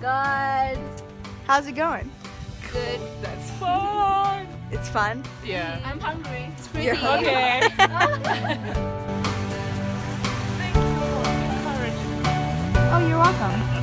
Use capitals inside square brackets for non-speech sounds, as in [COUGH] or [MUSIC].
God. How's it going? Good. That's fun. It's fun? Yeah. I'm hungry. It's pretty. You're hungry. Okay. [LAUGHS] [LAUGHS] Thank you for encouraging. Oh, you're welcome.